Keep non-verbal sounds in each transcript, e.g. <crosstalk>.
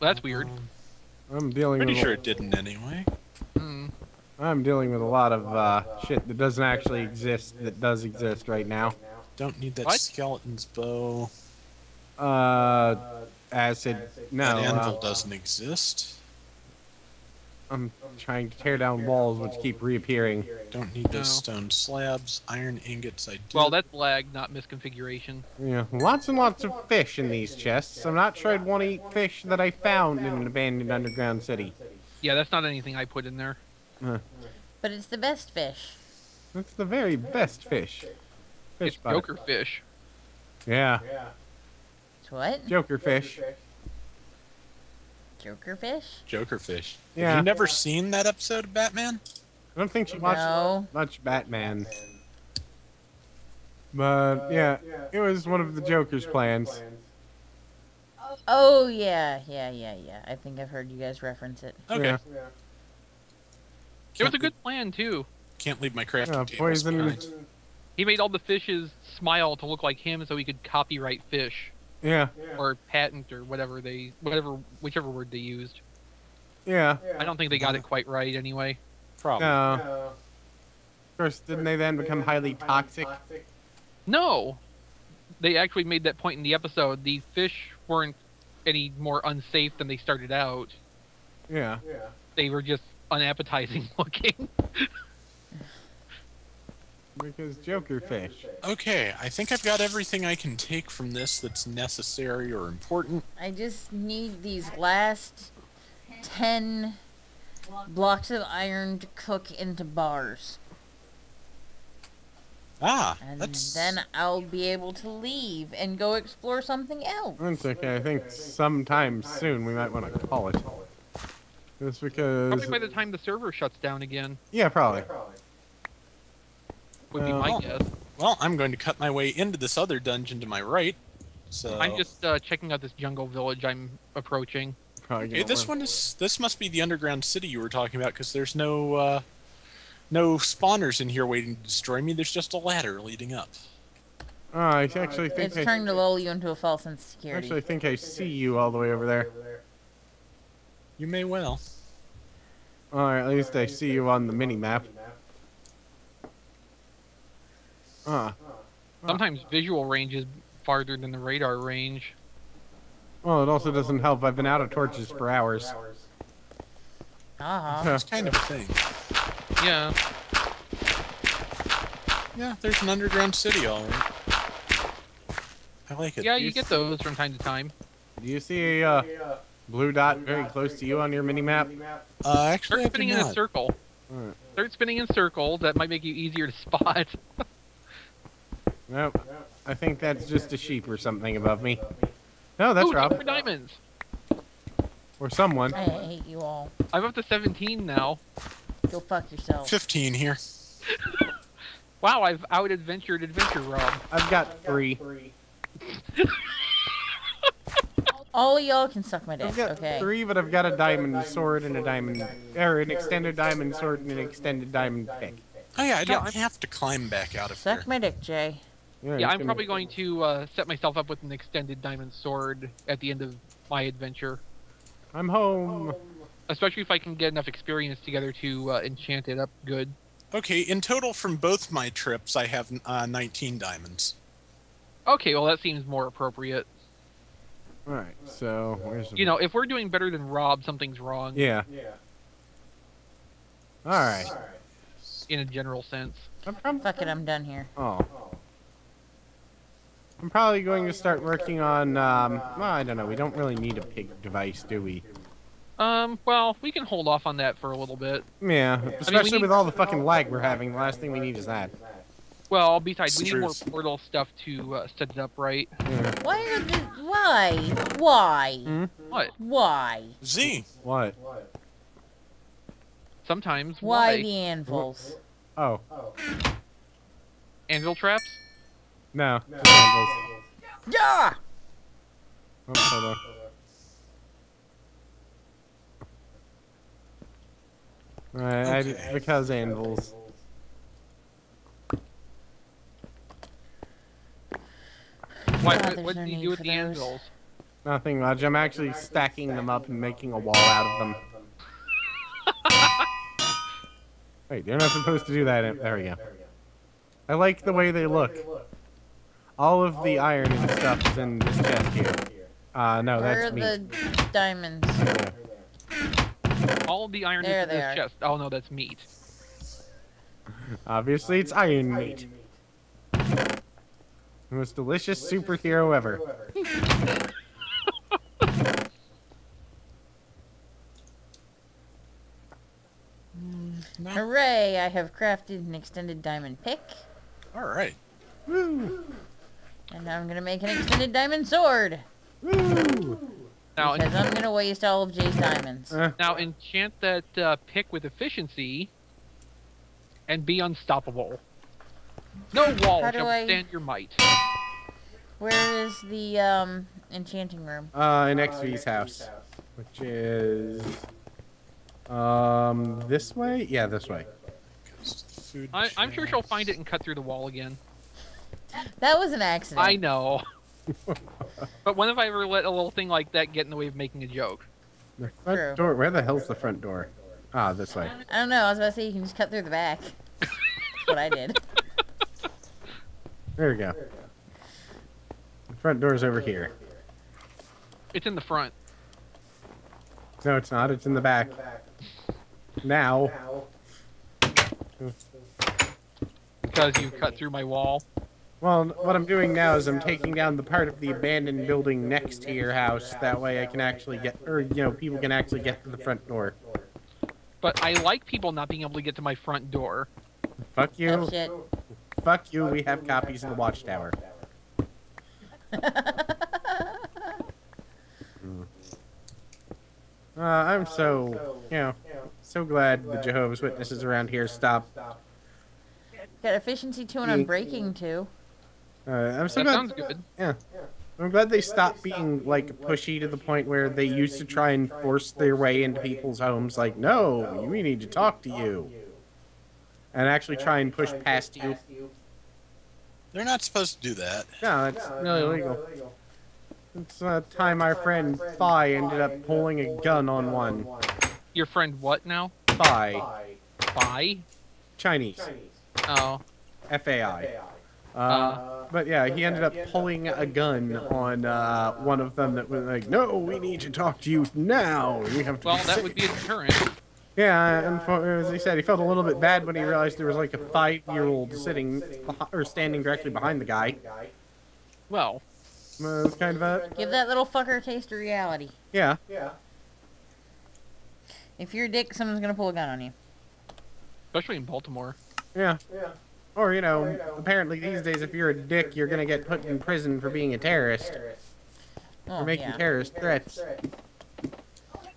Well, that's weird. Um, I'm dealing pretty with sure a, it didn't anyway. Hmm. I'm dealing with a lot of uh, shit that doesn't actually exist that does exist right now. Don't need that What? skeleton's bow. Uh, acid. No, that anvil uh, doesn't exist. I'm trying to tear down walls which keep reappearing. Don't need those No. stone slabs. Iron ingots, I do. Well, that's lag, not misconfiguration. Yeah, lots and lots of fish in these chests. I'm not sure I'd want to eat fish that I found in an abandoned underground city. Yeah, that's not anything I put in there. But it's the best fish. That's the very best fish. Fish It's butter. Joker fish. Yeah, It's what? Joker fish. Joker fish? Joker fish. Have Yeah. you never seen that episode of Batman? I don't think she watched No. much Batman. But yeah, it was one of the Joker's plans. Oh yeah, yeah, yeah, yeah. I think I've heard you guys reference it. Okay. Yeah. It was a good plan too. Can't leave my crafting Yeah, tables poison. He made all the fishes smile to look like him, so he could copyright fish Yeah, or patent or whatever they, whatever, whichever word they used. yeah. I don't think they got it quite right anyway. Probably. No. Of course, didn't they then become highly toxic? No, they actually made that point in the episode. The fish weren't any more unsafe than they started out. Yeah. They were just unappetizing <laughs> looking. Because Joker fish. Okay, I think I've got everything I can take from this that's necessary or important. I just need these last ten blocks of iron to cook into bars. Ah, And that's then I'll be able to leave and go explore something else. That's okay. I think sometime soon we might want to call it. Just because. Probably by the time the server shuts down again, Yeah, probably. Would be Uh, my well, guess. well. I'm going to cut my way into this other dungeon to my right. So I'm just uh, checking out this jungle village I'm approaching. Okay, this one is. This must be the underground city you were talking about, because there's no, uh, no spawners in here waiting to destroy me. There's just a ladder leading up. Oh, I actually think It's I, trying to lull you into a false sense of security. I actually think I see you all the way over there. You may well. Or at least I see you on the mini map. Ah. Sometimes visual range is farther than the radar range. Well, it also doesn't help. I've been out of torches for hours. Uh-huh. Huh. It's kind of a thing. Yeah, Yeah, there's an underground city, all right. I like it. yeah, you get those from time to time. Do you see a uh, blue dot very close to you on your mini map? Uh, actually, Start I spinning in a circle. Alright. Start spinning in circles. That might make you easier to <laughs> spot. Nope. I think that's just a sheep or something above me. No, that's Ooh, Rob. For diamonds. Or someone. I hate you all. I'm up to 17 now. Go fuck yourself. 15 here. <laughs> Wow, I've out adventured Adventure Rob. I've got three. <laughs> All of y'all can suck my dick, I've got okay? three, but I've got a diamond sword and a diamond, or an extended diamond sword and an extended diamond pick. Oh yeah, I don't I'm- have to climb back out of Suck here. my dick, Jay. Yeah, you I'm can- probably going to uh, set myself up with an extended diamond sword at the end of my adventure. I'm home. Especially if I can get enough experience together to uh, enchant it up good. Okay, in total from both my trips, I have uh, 19 diamonds. Okay, well that seems more appropriate. All right, so where's the? You know, if we're doing better than Rob, something's wrong Yeah. Yeah. All right. in a general sense. I'm prob- Fuck it, I'm done here. Oh. I'm probably going to start working on. Um, well, I don't know. We don't really need a pig device, do we? Um, well, we can hold off on that for a little bit. Yeah, especially need- with all the fucking lag we're having. The last thing we need is that. Well, besides, we It's need more portal stuff to uh, set it up right. Yeah. Why are the... Why? Why? Hmm? What? Why? Z, What? Sometimes. Why Why? the anvils? Oh, Anvil traps? No. Just handles. Yeah! Oh, hold on. Right, I, Okay. because anvils. Why? Yeah, what there's what no did you do with the those. anvils? Nothing much. I'm actually stacking them up and making a wall out of them. <laughs> Wait, you're not supposed to do that. There we go. I like the way they look. All of the iron and stuff is in this chest here. Uh, no, Where are that's me. the diamonds? All of the iron There is in this are. chest. Oh no, that's meat. Obviously, it's iron meat. The most delicious superhero ever. No. Hooray! I have crafted an extended diamond pick, All right. Woo! And now I'm gonna make an extended diamond sword. Woo! Now, Because I'm gonna waste all of Jay's diamonds. Uh, now enchant that uh, pick with efficiency, and be unstoppable. No wall How do shall I- withstand your might. Where is the um enchanting room? uh, in ExVee's house, which is um this way. Yeah, this way. Goes to the food I, I'm sure she'll find it and cut through the wall again. That was an accident. I know. <laughs> but when have I ever let a little thing like that get in the way of making a joke? The front True. door. Where the hell's the front door? Ah, this way. I don't know. I was about to say you can just cut through the back. That's what I did. <laughs> There we go. The front door's over here. It's in the front. No, it's not. It's in the back. Now. Because you cut through my wall. Well, what I'm doing now is I'm taking down the part of the abandoned building next to your house. That way I can actually get, or, you know, people can actually get to the front door. But I like people not being able to get to my front door. Fuck you. Oh shit. Fuck you. We have copies of the Watchtower. <laughs> Uh, I'm so, you know, so glad the Jehovah's Witnesses around here stopped. Got efficiency two and I'm breaking two. Uh, I'm so That glad. sounds good. Yeah. I'm glad they stopped being like pushy to the point where they used to try and force their way into people's homes. Like, no, we need to talk to you, and actually try and push past you. They're not supposed to do that. No, that's really illegal. It's uh, time our friend Fai ended up pulling a gun on one. Your friend what now? Fai, Bye? Chinese, Oh. F A I. Uh, but yeah, he ended up pulling a gun on uh, one of them that was like, "No, we need to talk to you now. We have to." Well, be that safe." would be a deterrent. Yeah, and for, as he said, he felt a little bit bad when he realized there was like a five-year-old sitting or standing directly behind the guy. Well, Uh, it was kind of a Give that little fucker a taste of reality. yeah. Yeah. If you're a dick, someone's gonna pull a gun on you. especially in Baltimore. Yeah. Yeah. Or, you know, apparently these days, if you're a dick, you're gonna get put in prison for being a terrorist. Oh, For making yeah. terrorist threats.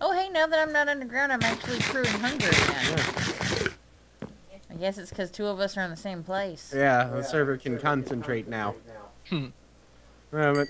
Oh, hey, now that I'm not underground, I'm actually crewing Hunger again. I guess it's because two of us are in the same place. Yeah, the server can concentrate now. Hmm. <laughs> But,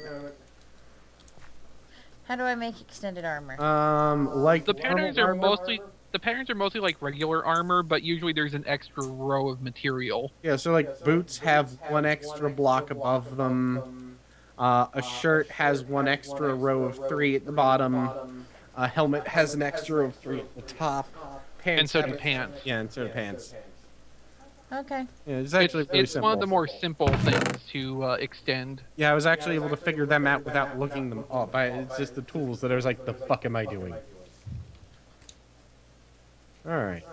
How do I make extended armor? um, like The patterns are armor- mostly the patterns are mostly like regular armor, but usually there's an extra row of material. Yeah, so like boots have one extra block above them. Uh, a shirt has one extra row of three at the bottom. A helmet has an extra row of three at the top. Pants And so have do pants. Yeah, and so do pants. Okay. Yeah, it's It's, actually really it's one of the more simple things to uh, extend. Yeah, I was actually able to figure them out without looking them up. I, it's just the tools that I was like, the fuck am I doing? Alright.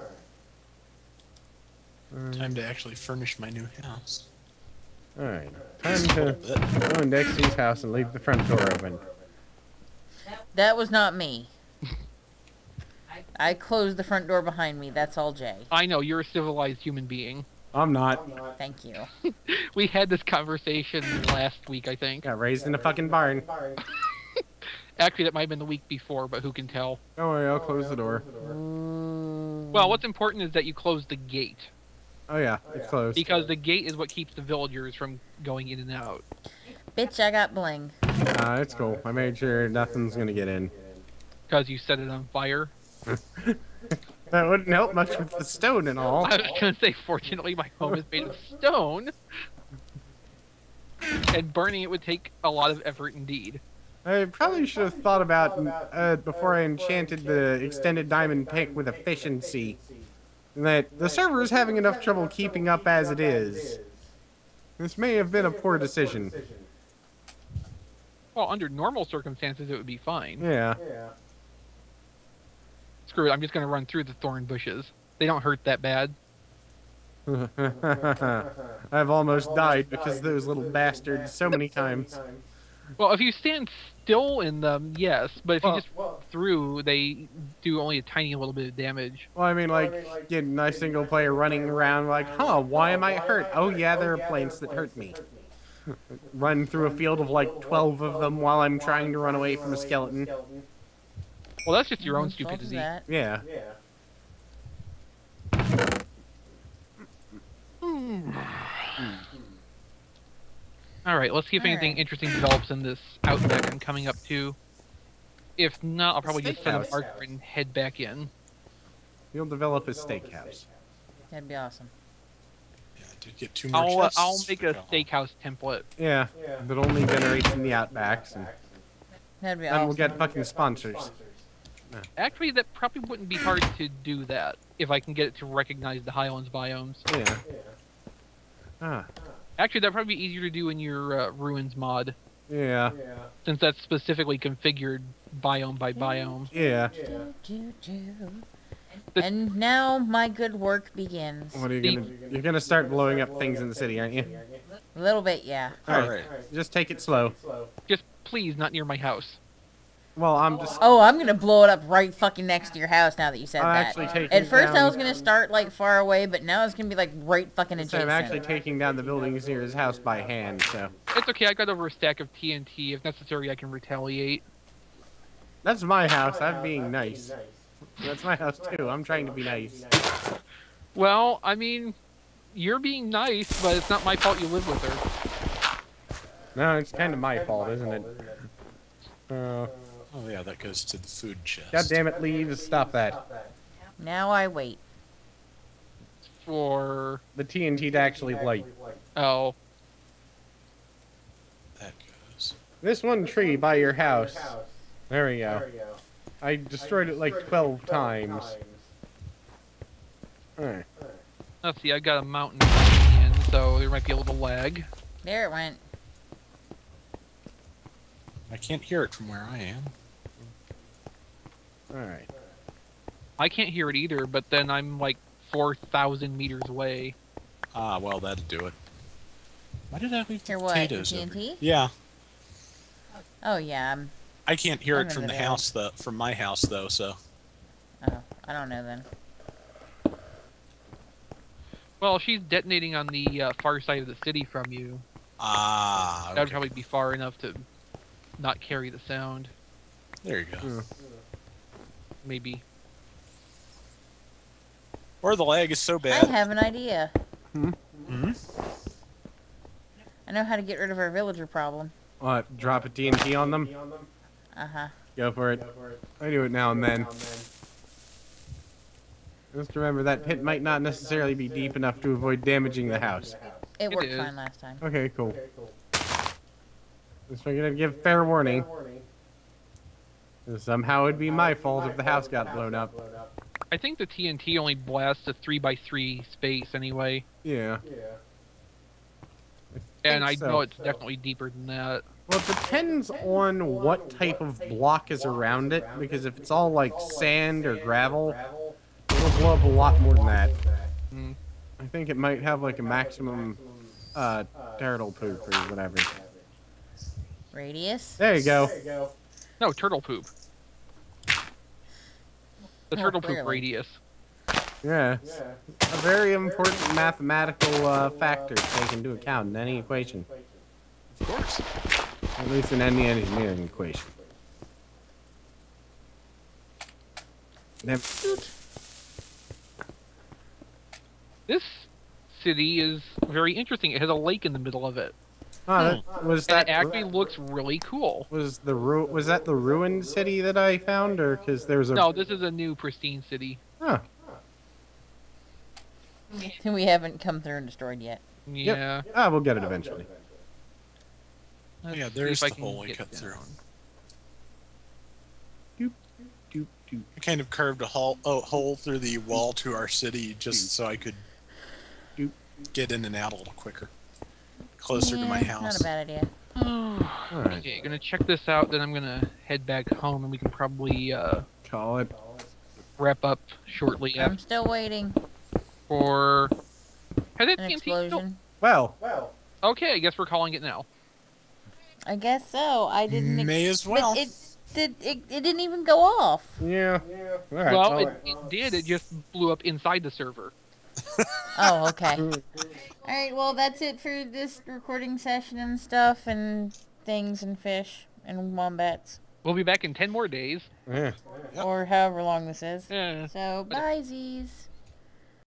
Time to actually furnish my new house. Alright. Time to But go into ExVee's house and leave the front door open. That was not me. I closed the front door behind me. That's all Jay. I know you're a civilized human being. I'm not. Thank you. <laughs> We had this conversation last week, I think. Got raised in a fucking barn. <laughs> Actually, that might have been the week before, but who can tell? Don't worry, I'll close the door. Ooh. Well, what's important is that you close the gate Oh yeah, it's closed. because the gate is what keeps the villagers from going in and out. Bitch, I got bling. Uh, it's cool. I made sure nothing's gonna get in. Because you set it on fire. <laughs> That wouldn't help much with the stone and all. I was gonna say, fortunately, my home is made of stone, and burning it would take a lot of effort indeed. I probably should have thought about uh, before I enchanted the extended diamond pick with efficiency. That the server is having enough trouble keeping up as it is. This may have been a poor decision. Well, under normal circumstances, it would be fine. Yeah. Screw it. I'm just gonna run through the thorn bushes. They don't hurt that bad. <laughs> I've almost died because of those little bastards so many times. Well, if you stand still in them, yes. But if you Well- just through, they do only a tiny little bit of damage. Well, I mean, like, get a nice single player running around, like, huh, why am I hurt? Oh, yeah, there are plants that hurt me. <laughs> Run through a field of like 12 of them while I'm trying to run away from a skeleton. Well, that's just your own Whose fault is stupidity. that? Yeah. <sighs> Hmm. All right, let's see if anything Alright. interesting develops in this outback I'm coming up to. If not, I'll probably just set a Steakhouse. marker and head back in. You'll develop a steakhouse. That'd be awesome. Yeah, I did get two more I'll uh, I'll make a steakhouse template. Yeah, that only generates in the outbacks, and That'd be then awesome. we'll get fucking sponsors. Actually, that probably wouldn't be hard to do that if I can get it to recognize the Highlands biomes. Yeah. Ah, Actually, that'd probably be easier to do in your uh, ruins mod, yeah, yeah. since that's specifically configured biome by biome. yeah. Do, do, do. And now my good work begins. What are you gonna? You're gonna start blowing up things in the city, aren't you? A little bit, yeah. All All right. Just take it slow. Just please, not near my house. Well, I'm just. Oh, I'm gonna blow it up right fucking next to your house now that you said I'm that. actually taking At first I was gonna start like far away, but now it's gonna be like right fucking So adjacent. I'm actually taking down the buildings near his house by hand. So It's okay. I got over a stack of TNT. If necessary, I can retaliate. that's my house. I'm being nice. That's my house too. I'm trying to be nice. Well, I mean, you're being nice, but it's not my fault you live with her. No, it's kind of my fault, isn't it? Uh, Oh yeah, that goes to the food chest. God damn it, leaves! Stop that. Now I wait. For The TNT to actually light. oh, That goes. This one tree by your house. There we go. I destroyed it like 12 times. Alright. let's see. I got a mountain coming in, so there might be a little lag. There it went. I can't hear it from where I am. Alright. I can't hear it either, but then I'm like four thousand meters away. Ah, well, that'd do it. Why did I leave the Hear what? potatoes over TNT? here? Yeah, Oh yeah. I'm, I can't hear I'm it from under the house though. From my house though, so oh, I don't know then. Well, she's detonating on the uh, far side of the city from you. ah, That would probably be far enough to not carry the sound. there you go. Hmm. Maybe. Or the lag is so bad. I have an idea. hmm Hmm. I know how to get rid of our villager problem. What? Drop a TNT on them? Uh huh. Go for it. I do it now and then. Just remember that pit might not necessarily be deep enough to avoid damaging the house. It It worked is. fine last time. Okay, cool. Just figured I'd give fair warning. Somehow it'd be my fault if the house got blown up. I think the TNT only blasts a three by three space anyway, Yeah. yeah. and I so. know it's definitely deeper than that. Well, it depends on what type of block is around it, because if it's all like sand or gravel, it'll blow up a lot more than that. Mm. I think it might have like a maximum uh, turtle poop or whatever. Radius. There you go. No, turtle poop. The Oh, turtle poop clearly. radius. Yeah. A very important mathematical uh, factor to take into account in any equation. Of course. At least in any engineering equation. This city is very interesting. It has a lake in the middle of it, Oh, that, was and it actually looks really cool. was the ru- was that the ruined city that I found, or because there was a No, this is a new pristine city. Huh. we haven't come through and destroyed yet. Yeah. Ah, we'll get it eventually. Let's Yeah, there's if the hole we get cut through. down. doop, doop. I kind of carved a hole, a hole through the wall to our city just so I could Doop. get in and out a little quicker, closer to my house. Not a bad idea. <sighs> Alright. okay, gonna check this out. Then I'm gonna head back home, and we can probably uh, Call it. wrap up shortly I'm after still waiting. for. Has that An TNT still- explosion. Well, Okay, I guess we're calling it now. I guess so. I didn't. May as but well. It did. It, it didn't even go off. yeah. All right. well, call it, it did. It just blew up inside the server. Oh, okay. <laughs> Mm. All right. Well, that's it for this recording session and stuff and things and fish and wombats We'll be back in ten more days. Yeah. Yep. or however long this is. Yeah. So bye, Z's.